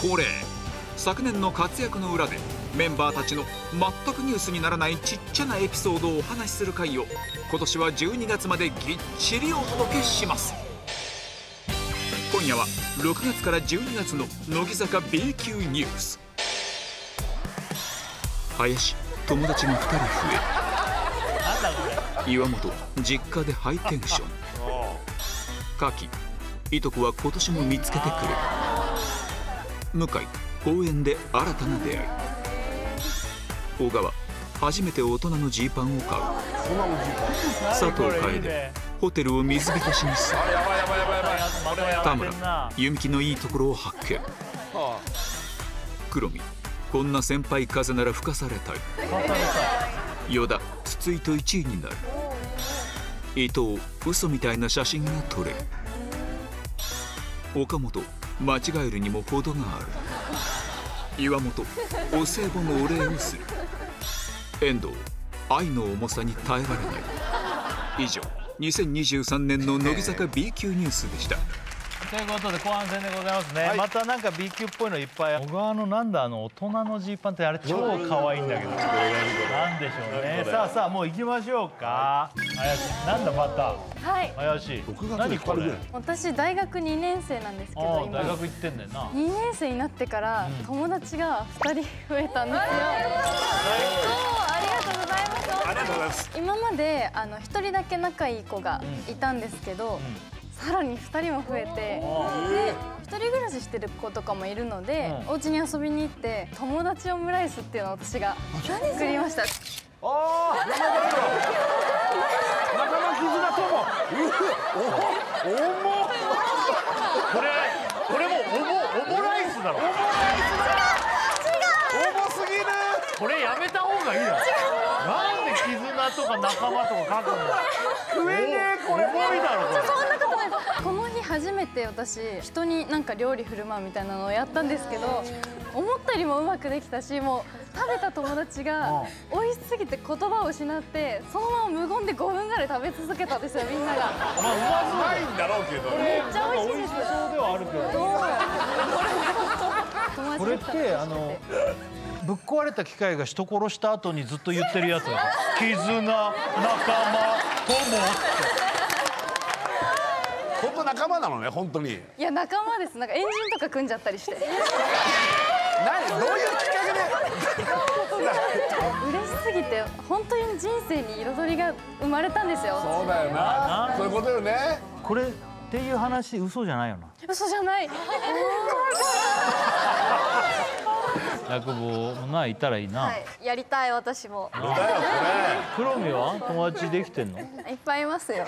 恒例。昨年の活躍の裏でメンバーたちの全くニュースにならないちっちゃなエピソードをお話しする回を今年は12月までぎっちりお届けします。今夜は6月から12月の乃木坂 B 級ニュース。林友達が2人増え。岩本実家でハイテンション。柿いとこは今年も見つけてくれる向井公園で新たな出会い。小川初めて大人のジーパンを買う。佐藤楓ホテルを水浸しにする。田村弓木のいいところを発見。黒見こんな先輩風なら吹かされたい。依田筒井と1位になる。伊藤嘘みたいな写真が撮れる。岡本間違えるにも程がある。岩本お歳暮のお礼をする。遠藤愛の重さに耐えられない。以上2023年の乃木坂 B 級ニュースでした。ということで後半戦でございますね、またなんか B 級っぽいのいっぱい小川のなんだあの大人のジーパンってあれ超可愛いんだけど。なんでしょうね。さあさあもう行きましょうか。林なんだまたはい。林。何これ？私大学2年生なんですけど大学行ってんだよな。2年生になってからうん。友達が2人増えたんですよ、そうありがとうございます。ありがとうございます。今まであの1人だけ仲いい子がいたんですけど、さらに2人も増えてで一人暮らししてる子とかもいるので、うん。お家に遊びに行って友達オムライスっていうのを私が作りました。ああ仲間絆とも。うお重っこれこれもオモオモライスだろ。重すぎる。これやめた方がいいだろなんで絆とか仲間とか書くんだ食えね初めて私人になんか料理振る舞うみたいなのをやったんですけど思ったよりもうまくできたしもう食べた友達が美味しすぎて言葉を失ってそのまま無言で5分ぐらい食べ続けたんですよみんなが。まあうまないんだろうけど。めっちゃ美味しいですそうではあるけど。これってあのぶっ壊れた機械が人殺した後にずっと言ってるやつ。絆仲間友本当仲間なのね本当に。いや仲間です。なんかエンジンとか組んじゃったりして。何？どういうきっかけで？嬉しすぎて本当に人生に彩りが生まれたんですよ。そうだよな。そういうことよね。これっていう話嘘じゃないよな。嘘じゃない。落語もないたらいいな、はい。やりたい私も。だよこ黒見は？友達できてんの？いっぱいいますよ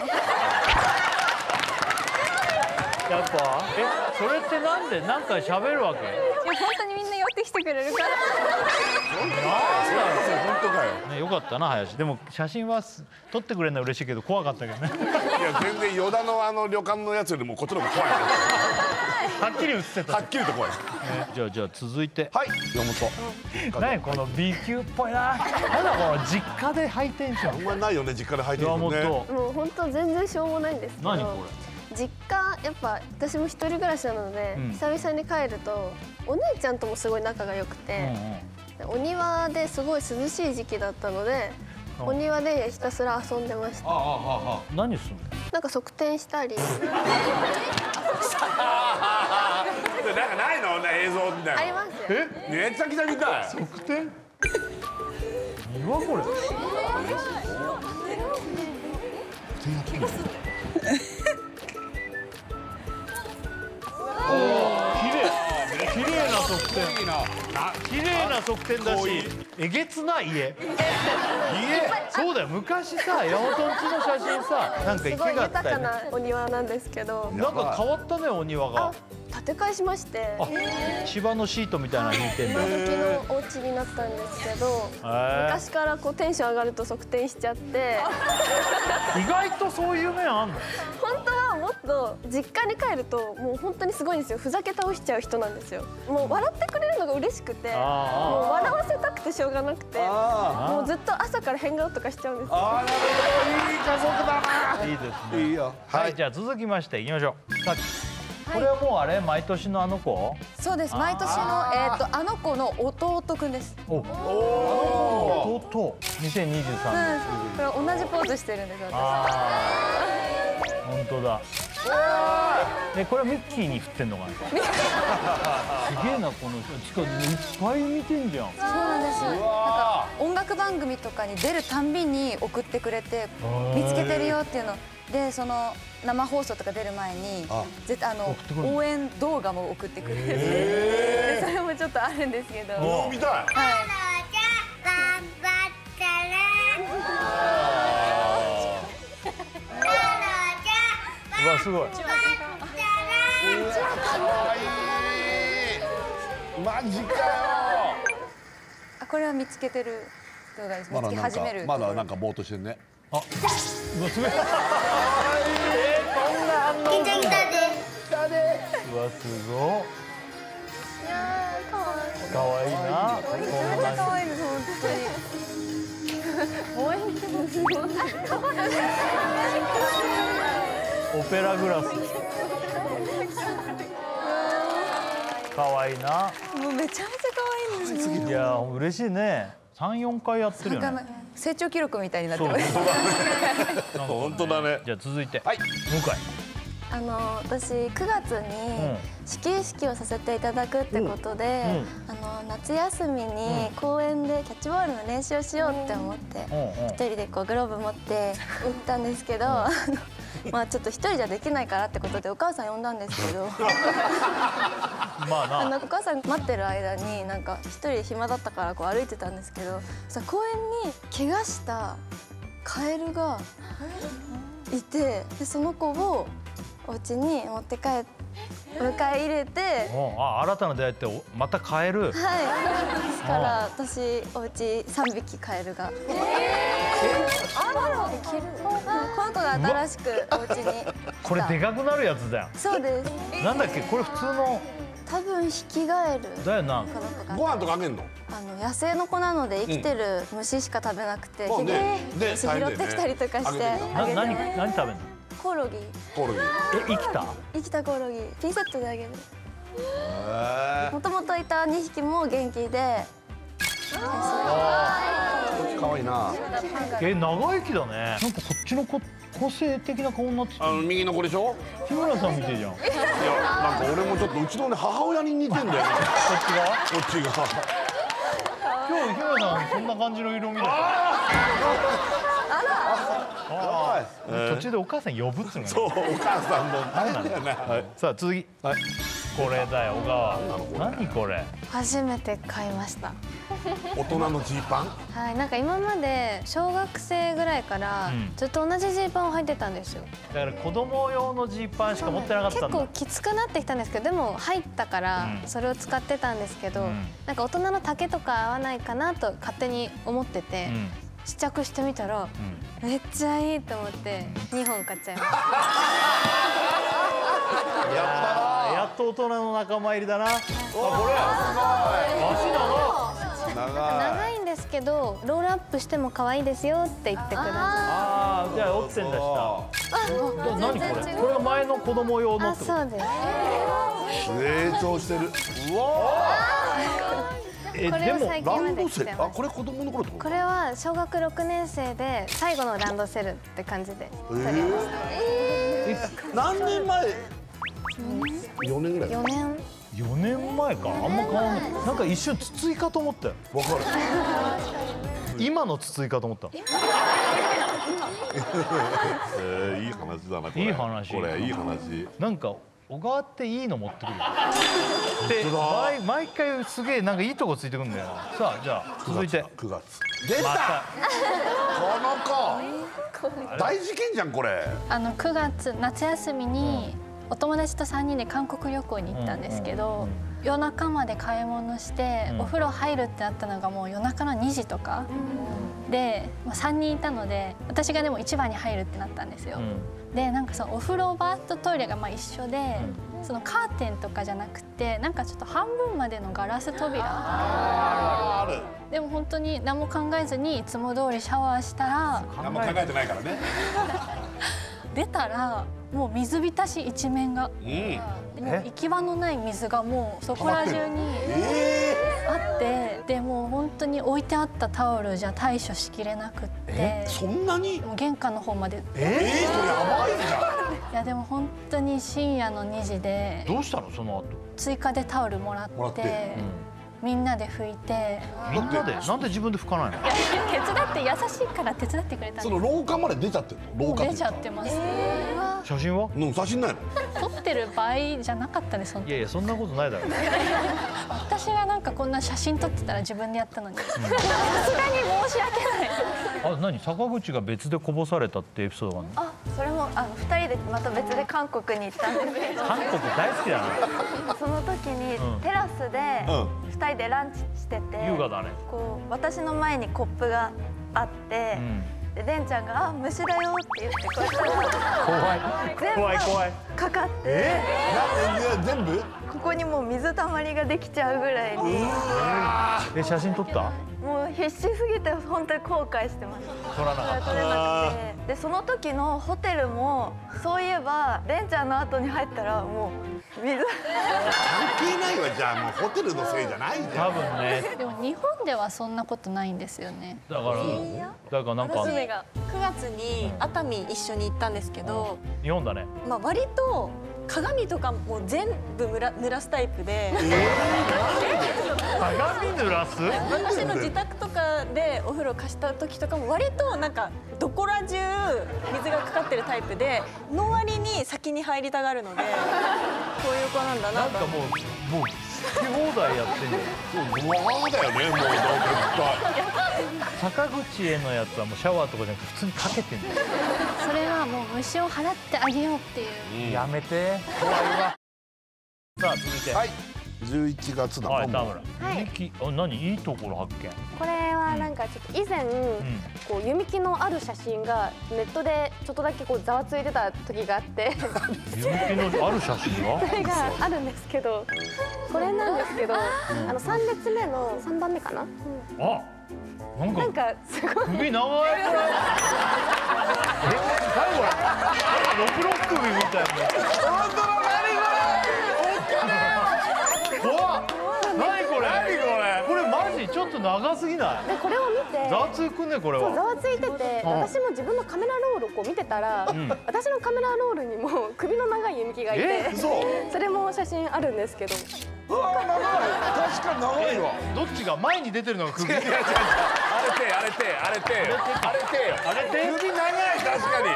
ぱ。えそれってなんでなんか喋るわけ？いや本当にみんな寄ってきてくれるから。れ本当かよ。ねよかったな林。でも写真はす撮ってくれるのは嬉しいけど怖かったけどね。いや全然依田のあの旅館のやつよりもこっちの方が怖いねはっきり映ってた、はっきりと怖い。じゃあじゃあ続いて。はい。山本。何この B 級っぽいな。なんだこの実家でハイテンション。あんまりないよね実家で履いてる岩本、のね。もう本当全然しょうもないんですけど。何こ実家やっぱ私も一人暮らしなので、うん。久々に帰るとお姉ちゃんともすごい仲が良くれ、て、でお庭ですごい涼しい時期だったので、うん。お庭でひたすら遊んでました。あああうん、何すんの？なんか側転したり。あなんかないの？映像みたいなありますよ。え？めちゃくちゃ見たい。側転？庭これ？麗な側転いいな。な綺麗な側転だし。えげつない家。家？そうだよ。昔さ山本んちの写真さなんか池すごいがあったよね。豊かなお庭なんですけど。なんか変わったねお庭が。あ建て替えしまして。あ芝のシートみたいなの引いてんだ。今へ時のお家になったんですけどえ昔からこうテンション上がると側転しちゃって。意外とそういう面あんの？本当はもっと実家に帰るともう本当にすごいんですよ。ふざけ倒しちゃう人なんですよ。もう笑ってくれるのが嬉しくてもうあ笑わせたくてしょうがなくてあもうずっと朝から変顔とかしちゃうんですよ。ああなるほど。いい家族だあいいですね。ないいよ。はい、じゃあ続きましていきましょう。さっきこれはもうあれ？毎年のあの子？そうです。毎年のえっとあの子の弟くんです。お。お弟？2023年。これ同じポーズしてるんです私。本当だ。えこれはミッキーに振ってんのかな？すげえなこの人。しかもいっぱい見てんじゃん。そうなんです。なんか番組とかに出るたんびに送ってくれて見つけてるよっていうの。でその生放送とか出る前にあの応援動画も送ってくれて。でそれもちょっとあるんですけど。お見たい。はい。うわすごい。マジかよ。あこれは見つけてるまだなんかまだなんかぼーっとしてんね。うわすごい。えこんな反応するのうわすご。いいやーかわいい。かわいいなこめちゃめんなちゃ可愛いです本当に。応援してもすごいオペラグラス。かわいい。なもうめちゃめちゃ可愛いんですねいや嬉しいね三四回やってるよね。成長記録みたいになってます。本当だね。じゃあ続いて。はい。向井あの私9月に始球式をさせていただくってことで、あの夏休みに公園でキャッチボールの練習をしようって思って、うんうん。一人でこうグローブ持って行ったんですけど、まあちょっと一人じゃできないからってことでお母さん呼んだんですけど。まあな。あのお母さん待ってる間になんか一人で暇だったからこう歩いてたんですけどそしたら公園に怪我したカエルがいてでその子をお家に持って帰って迎え入れてうんあ新たな出会いっておまた変える？はい。ですから私お家三匹カエルが。あらできる。この子が新しくお家に来た。これでかくなるやつだよ。そうです。なんだっけこれ普通の？多分ヒキガエルだよな。この子がご飯とかあげんのあの野生の子なので生きてる虫しか食べなくて、まあひねね虫拾って。きたりとかして何食べんの？コオロギ。コオロギ。へえ生きた？生きたコオロギ。ピンセットであげる。えもともといた2匹も元気で。可愛いな。え長生きだね。なんかこっちの子個性的な顔になってあの右の子でしょ？日村さん見てるじゃん。こっいやなんか俺もちょっとうちのね母親に似てんだよねちが？こっちが。今日日村さんそんな感じの色味だったはい。途中でお母さん呼ぶっつうのそうお母さんも大変だよねさあ続き。これだよ小川。何これ？初めて買いました。大人のジーパン？はい。なんか今まで小学生ぐらいからうん。ずっと同じジーパンを履いてたんですよ。だから子供用のジーパンしか持ってなかった結んだ。構きつくなってきたんですけどでも入ったからうん。それを使ってたんですけど、うん。なんか大人の丈とか合わないかなと勝手に思ってて、うん試着してみたらうん。めっちゃいいと思って2本買っちゃいました。やっと大人の仲間入りだな。あこれ足長っ長長いんですけどロールアップしても可愛いですよって言ってくださああじゃあ折ってんだ下い何これ？これが前の子供用のあってこと？そうです。成長してる。うわえこれを最近までランドセ着てますル？あこれ子供の頃こと？これは小学6年生で最後のランドセルって感じで取りました。何年前？4年ぐらい。4年。4年前か。あんま変わんない。なんか一瞬筒井かと思ったよ。わかる。今の筒井かと思った。えーいい話だなこれ。いい話。これいい話。なんか小川っていいの持ってくるよ。で毎毎回すげえなんかいいとこついてくるんだよ。なさあじゃあ続いて。9月。出た。またこの子。大事件じゃんこれ。あの9月夏休みにお友達と3人で韓国旅行に行ったんですけど、夜中まで買い物して、うん。お風呂入るってなったのがもう夜中の2時とか、で、まあ、3人いたので私がでも一番に入るってなったんですよ。うんでなんかそのお風呂場とトイレがまあ一緒で、そのカーテンとかじゃなくてなんかちょっと半分までのガラス扉。ある。でも本当に何も考えずにいつも通りシャワーしたら何も考えてないからね。出たらもう水浸し一面が。うん。でもう行き場のない水がもうそこら中にえあって。でもう本当に置いてあったタオルじゃ対処しきれなくって。ー、そんなに？もう玄関の方まで。えー、それやばいじゃいやでも本当に深夜の2時で。どうしたの？その後。追加でタオルもらって。もらって。みんなで拭いて。みんなで？なんで自分で拭かないの？いや手伝って優しいから手伝ってくれたんでんその廊下まで出ちゃってるの？廊もう出ちゃってます、写真は？うん写真ないの？撮ってる場合じゃなかったですそのいやいやそんなことないだろ。私がなんかこんな写真撮ってたら自分でやったのに。さすがに申し訳ない。あ何？坂口が別でこぼされたってエピソードがあるの？あそれもあの2人でまた別で韓国に行ったんですけど。韓国大好きだな。その時にうん。テラスでう2人でランチしてて、優雅だね。こう私の前にコップがあって、うんででんちゃんが「あ虫だよ」って言ってこうやって。怖い。怖い怖いかかって。え？な全部？ここにもう水たまりができちゃうぐらいに。え写真撮った？もう必死すぎて本当に後悔してます。撮らなかっそれ取れなくてでその時のホテルもそういえばでんちゃんの後に入ったらもう水。関係ないわじゃあもうホテルのせいじゃないじゃん。た多分ね。でも日本ではそんなことないんですよね。だからだからなんか娘が。9月に熱海一緒に行ったんですけど、日本だね。まあ割と鏡とかも全部濡ら濡らすタイプで。鏡濡らす？私の自宅とかでお風呂貸した時とかも割となんかどこら中水がかかってるタイプでの割に先に入りたがるので こういう子なんだなと。なんかもうもう好き放題やってんじゃんうわーだよねもう絶坂口へのやつはもうシャワーとかじゃなくて普通にかけてんだよそれはもう虫を払ってあげようっていう。やめて。怖いわ。さあ続いて。対はい11月だはい田村。はい。あ何？いいところ発見。これはなんかちょっと以前、こう弓木のある写真がネットでちょっとだけこうざわついてた時があって。ゆみきのある写真が？それがあるんですけど。これなんですけどあの3列目の3番目かな、あなんかなんかすごい。首長い。これえ何？これなんか六六首みたいな長すぎない？でこれを見てざわつくねこれは。ざわついてて私も自分のカメラロールをこう見てたら、ん。私のカメラロールにも首の長い弓木がいてそれも写真あるんですけど。うわー長い確かに長いわ。どっちが前に出てるのが首？あれてあれてあれて。あれて。あれで首長い確かに。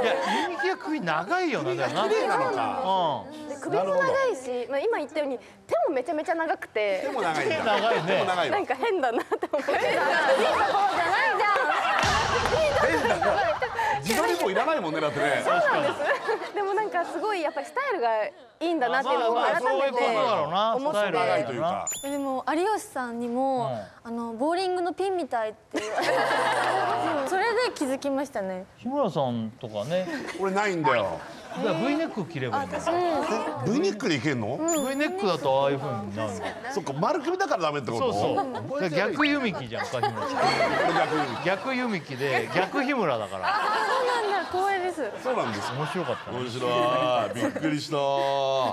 いや弓木は首長いよな綺麗なのか。うで首も長いし、まあ、今言ったように手もめちゃめちゃ長くて手も長いんだ。ん長いね。なんか変だなって思って。自撮りもいらないもんねだってね。でもなんかすごいやっぱりスタイルがいいんだなっていうのを改めて思っスタイルが長ていというかでも有吉さんにも、あのボーリングのピンみたいって言われてそれで気づきましたね。日村さんとかね。俺ないんだよだから V ネック着ればいいんだよ V ネックでいけんの？V ネックだとああいう風になるんだよそっか丸首だからダメってこと？そうそう。だか逆弓木じゃんか日村さん。逆弓木。で逆日村だから。そうなんだ。光栄です。そうなんです。面白かったね。面白い。びっくりした。さ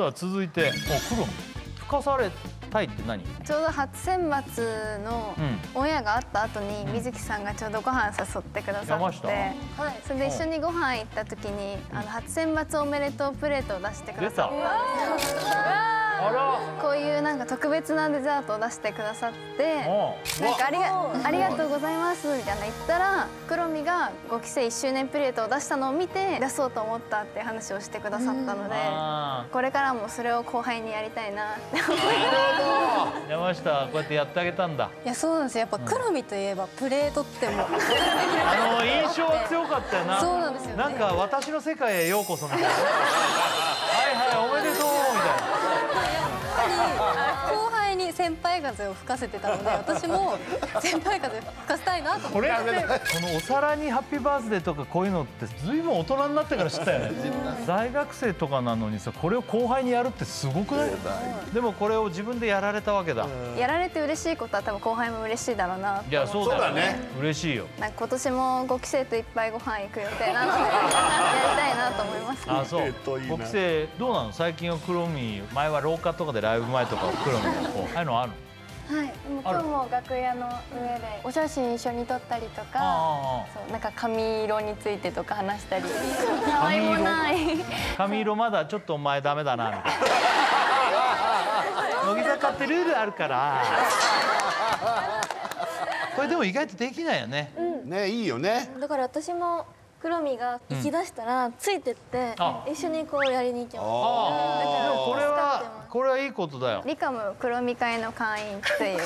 あ続いてお黒。吹かされたいって何？ちょうど初選抜のうん。オンエアがあった後に水木さんがちょうどご飯誘ってくださって。それで一緒にご飯行った時にあの初選抜おめでとうプレートを出してくださって。あらこういうなんか特別なデザートを出してくださっておなんかありがありがとうございます。みたいな言ったらクロミが5期生1周年プレートを出したのを見て出そうと思ったって話をしてくださったのであこれからもそれを後輩にやりたいなって思いー山下こうやってやってあげたんだ。いやそうなんですよ。やっぱ黒見といえばプレートってもうあの印象は強かったよな。そうなんですよね。なんか私の世界へようこそみたいな先輩風を吹かせてたので 私も先輩風吹かせたいなと思って。このお皿にハッピーバースデーとかこういうのってずいぶん大人になってから知ったよね。大学生とかなのにさこれを後輩にやるってすごくない？でもこれを自分でやられたわけだ。やられて嬉しいことは多分後輩も嬉しいだろうな。いやそうだよね。嬉しいよ。なんか今年も5期生といっぱいご飯行く予定なので やりたいななと思います。あそう。えっといいな国生どうなの？最近はクロミ前は廊下とかでライブ前とかクロミがこうああいうのあるの？はい、でも今日も楽屋の上でお写真一緒に撮ったりとかあそうなんか髪色についてとか話したり。可愛いもない。髪色まだちょっとお前ダメだなみたいな。乃木坂ってルールあるから。これでも意外とできないよね。ねいいよね。だから私も黒見が行き出したらついてってあ。一緒にこうやりに行きます。ああでもこれはこれはいいことだよ。リカム黒み会の会員っていう。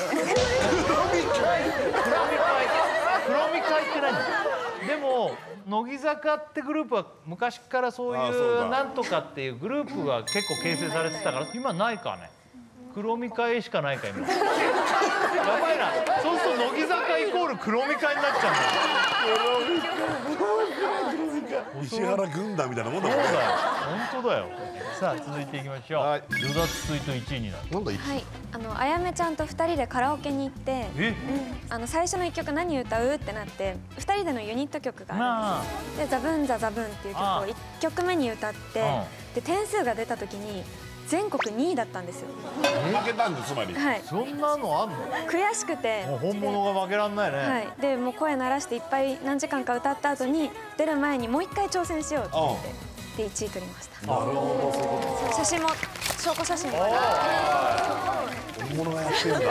黒み会って何？でも乃木坂ってグループは昔からそういうなんとかっていうグループが結構形成されてたから今ないかね。黒み会しかないか今。やばいな。そうすると乃木坂イコール黒み会になっちゃうんだよ石原軍団みたいなもんだもんね。本当だよ。さあ続いていきましょう。はい。与田ツイート1位になる。なんだはい。あのあやめちゃんと2人でカラオケに行ってえ？あの最初の1曲何歌う？ってなって2人でのユニット曲があまあるんですで「ザブンザザブン」っていう曲をあ1曲目に歌ってうで点数が出た時に全国2位だったんですよ。負けたんだつまり。はい。そんなのあんの？悔しくて。もう本物が負けらんないね、はい、でもう声鳴らしていっぱい何時間か歌った後に出る前にもう一回挑戦しようって言ってで1位取りました。なるほどそういうこそう写真も証拠写真も。本物がやってんだ。ね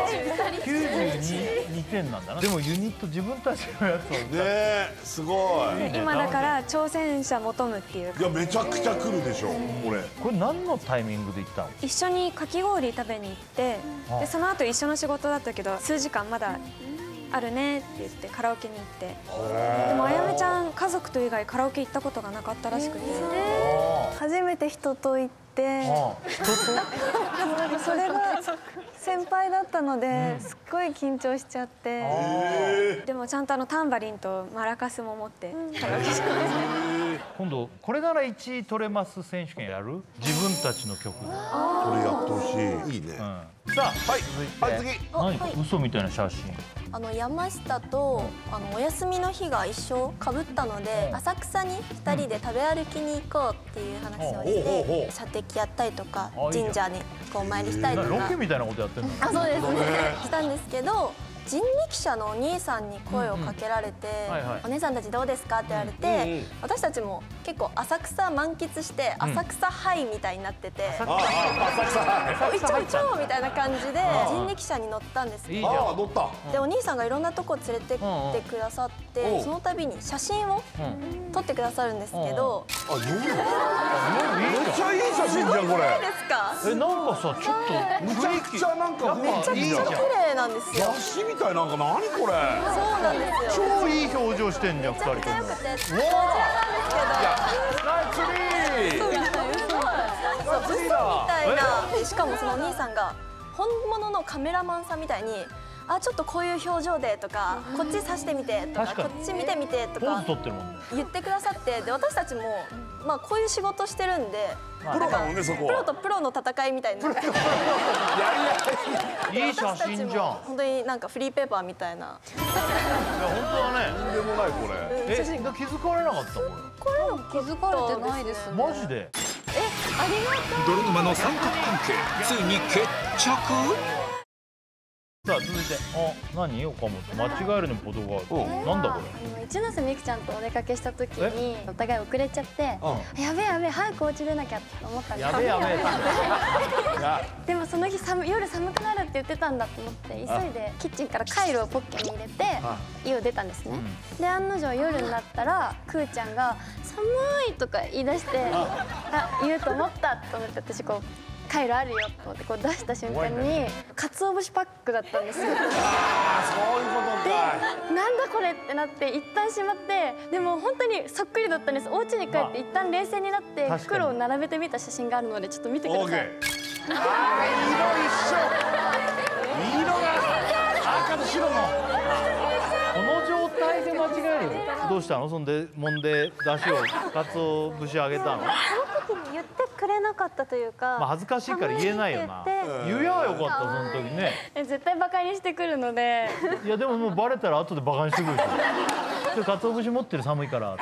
92点なんだな。でもユニット自分たちのやつを歌うえすごい。今だから挑戦者求むっていういやめちゃくちゃ来るでしょこれ。これ何のタイミングで行ったの一緒にかき氷食べに行ってあでその後一緒の仕事だったけど数時間まだあるねって言ってカラオケに行って。でもあやめちゃん家族と以外カラオケ行ったことがなかったらしくて。初めて人と行って。それが先輩だったのですっごい緊張しちゃって。でもちゃんとあのタンバリンとマラカスも持ってカラオケしました今度これなら1位取れます選手権やる？自分たちの曲で、これやってほしい。いいね。うん、さあはい続いて、はい次。何？か嘘みたいな写真。あの山下とあのお休みの日が一緒かぶったので浅草に2人で食べ歩きに行こうっていう話をして射的やったりとか神社にこうお参りしたりとか。ロケみたいなことやってんのあそうですね。したんですけど人力車のお兄さんに声をかけられてはいはい「お姉さんたちどうですか?」って言われて私たちも結構浅草満喫して浅草ハイみたいになっててああ浅草「いちょいちょ」みたいな感じで人力車に乗ったんですけどいいじゃん。ああ乗った。でお兄さんがいろんなとこ連れてってくださっうんうん。てその度に写真をうん。撮ってくださるんですけどあよめっちゃいい写真じゃんこれ。えなんかさちょっとむちゃくちゃなんかめちゃくちゃ綺麗なんですよたいなんか何これ。そうなんですよ超いい表情してんじゃん2人ともめちゃくちゃ良くてこちらなんですけどナイスリーそう嘘みたいな。しかもそのお兄さんが本物のカメラマンさんみたいにあちょっとこういう表情でとかこっち指してみてとかこっち見てみてとか言ってくださってで私たちもまあこういう仕事してるんでまあプロだもんねそこプロはとプロの戦いみたいになってやりやいい写真じゃん。いや本当になんかフリーペーパーみたいな。本当だね。とんでもないこれ。え気づかれなかったここれの気づかれてないですれね。マジで？泥沼の三角関係ついに決着？さあ続いて。あ何？岡本。間違えるにも程がある。なんだこあの一ノ瀬美空ちゃんとお出かけした時にお互い遅れちゃってうやべえやべえ早くお家出なきゃって思ったんですれやべえやべえ。でもその日寒夜寒くなるって言ってたんだと思って急いでキッチンからカイロをポッケに入れて家を出たんですね、で案の定夜になったらくーちゃんが「寒い」とか言い出してあ言うと思ったと思って私こうカイロあるよと思ってこう出した瞬間に鰹節パックだったんですよ。あそういうことでかなんだこれってなって一旦しまってでも本当にそっくりだったんです。お家に帰って一旦冷静になって袋を並べてみた写真があるのでちょっと見てください。オーケー。あー色一緒。色が赤と白の。この状態で間違える？どうしたの？そんで揉んで出汁を鰹節あげたの？なかったというか、まあ恥ずかしいから言えないよな。言って言やよかったその時ね。え絶対バカにしてくるので。いやでももうバレたら後でバカにしてくるでしょ。で鰹節持ってる寒いから。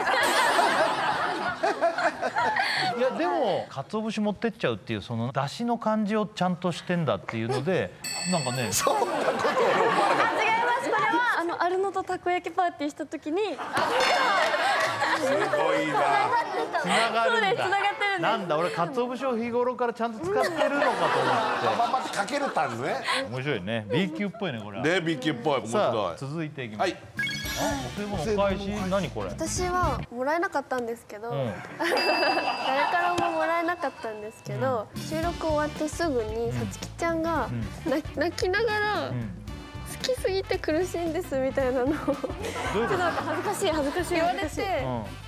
いやでも鰹節持ってっちゃうっていうその出汁の感じをちゃんとしてんだっていうのでなんかねあ違いますこれはあのアルノとたこ焼きパーティーした時にすごいな。つながるんそうですつながってるんだです。なんだ俺鰹節を日頃からちゃんと使ってるのかと思って。ままってかけるたんね。面白いね。B 級っぽいねこれは。ね B 級っぽい。面さ白い。あ続いていきます。はい。あお歳暮のお返し。何これ？私はもらえなかったんですけど、うん。誰からももらえなかったんですけど、収録終わってすぐにさつきちゃんが泣き泣きながら、きすぎて苦しいんですみたいなの。をちょっととなんか恥ずかしい恥ずかしい言われて、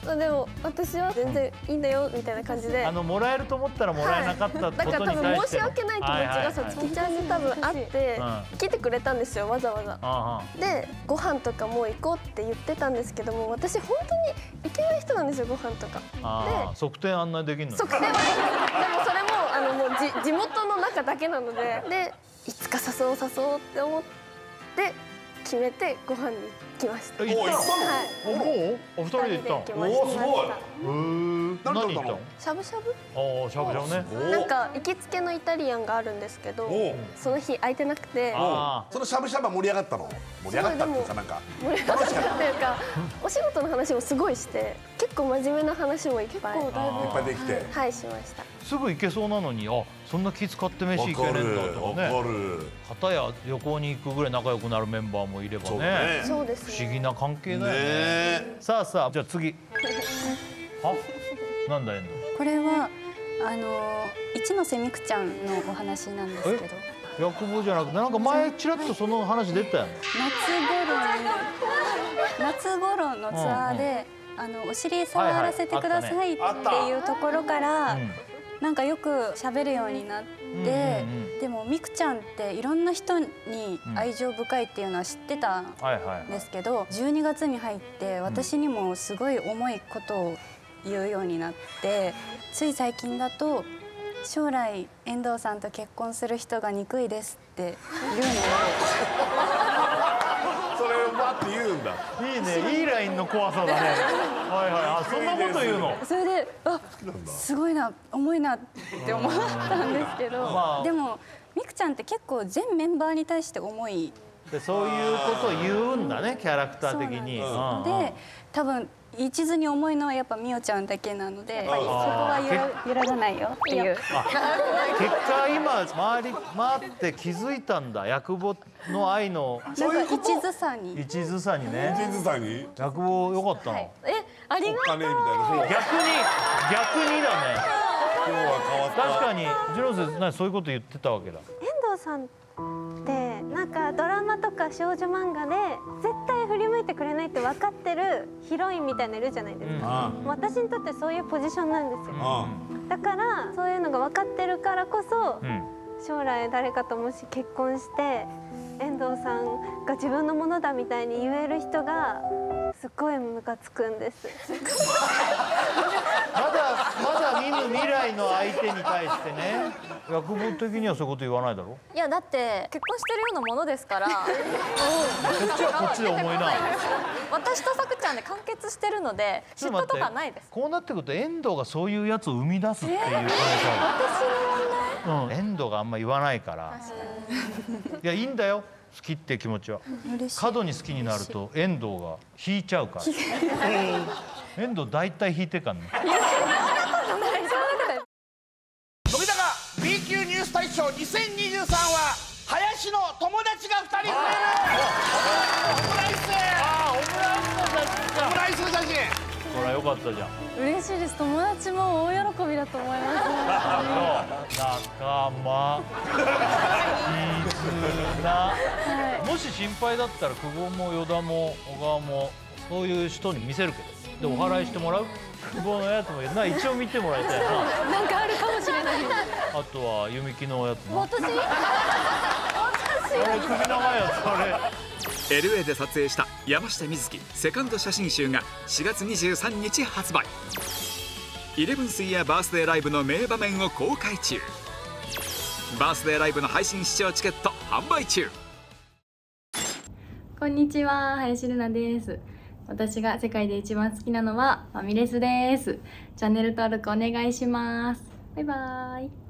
あでも私は全然いいんだよみたいな感じで。あ。のもらえると思ったらもらえなかったことにだから多分申対し訳ない気持ちがさつきちゃんに多分あってうん。来てくれたんですよわざわざ。あでご飯とかも行こうって言ってたんですけども私本当に行けない人なんですよご飯とか。あああ側転案内できるの測定はでもそれもあのもうじ地元の中だけなので。でいつか誘おう誘おうって思って決めてご飯に行きました。え行ったの？はい。おお二人で行ったの？二人で行きました。おーすごい。へー何行ったの？しゃぶしゃぶ？ああしゃぶしゃぶね。なんか行きつけのイタリアンがあるんですけどその日空いてなくて。あそのしゃぶしゃぶは盛り上がったの？盛り上がったっていうかなんか。盛り上がったっていうかお仕事の話もすごいして結構真面目な話もいっぱいいっぱいできて。はいしましたすぐ行けそうなのにあそんな気使って飯行けねえんだとわかねかる。片や旅行に行くぐらい仲良くなるメンバーもいればねねそうですね。不思議な関係だよね。ねさあさあじゃあ次。はなんだ遠藤これはあの一ノ瀬美空ちゃんのお話なんですけど。役棒じゃなくてなんか前ちらっとその話出たよね。夏頃に夏頃のツアーで、あのお尻触らせてくださいっていうところから、うんなんかよく喋るようになって、でもみくちゃんっていろんな人に愛情深いっていうのは知ってたんですけど12月に入って私にもすごい重いことを言うようになってつい最近だと将来遠藤さんと結婚する人が憎いですっていうのをって言うんだ。いいね。いいラインの怖さだね。はいはい。あそんなこと言うの？それであすごいな重いなって思ったんですけど、まあ。でもみくちゃんって結構全メンバーに対して重い。でそういうことを言うんだねキャラクター的に。で多分一途に重いのはやっぱみおちゃんだけなのでそこは揺ら揺らがないよっていう。結果今周り回って気づいたんだ。役棒の愛の。なんか一途さに。一途さにね。金さんに？役棒よかったの、えありがお金みたいな。そう逆に逆にだね。今日は変わった。確かに。ジローズ何そういうこと言ってたわけださんってなんかドラマとか少女漫画で絶対振り向いてくれないって分かってるヒロインみたいないるじゃないですか、私にとってそういうポジションなんですよ、あだからそういうのが分かってるからこそ、うん。将来誰かともし結婚して遠藤さんが自分のものだみたいに言える人がすっごいムカつくんです まだ見ぬ未来の相手に対してね。役棒的にはそういうこと言わないだろ？いやだって結婚してるようなものですから。こっちはこっちで重いな。私とさくちゃんで完結してるので嫉妬とかないです。こうなってくると遠藤がそういうやつを生み出すっていう可能性ある、うん、遠藤があんま言わないから。い。やいいんだよ。好きって気持ちは。過度に好きになると遠藤が引いちゃうから。遠藤大体引いてかんね 2023は林の友達が2人。増えるオムライスあオムライスの写真オムライスの写真ほらよかったじゃん嬉しいです友達も大喜びだと思います仲間絆、はいもし心配だったら久保も依田も小川もそういう人に見せるけどでお払いしてもらう？久保のやつも な一応見てもらいたいな。なんかあるかもしれない。あとは弓木のやつな私？あれ首長いやつあれ。LA で撮影した山下美月セカンド写真集が4月23日発売。イレブンスイヤーバースデーライブの名場面を公開中。バースデーライブの配信視聴チケット販売中。こんにちは林瑠奈です私が世界で一番好きなのはファミレスです。チャンネル登録お願いします。バイバーイ。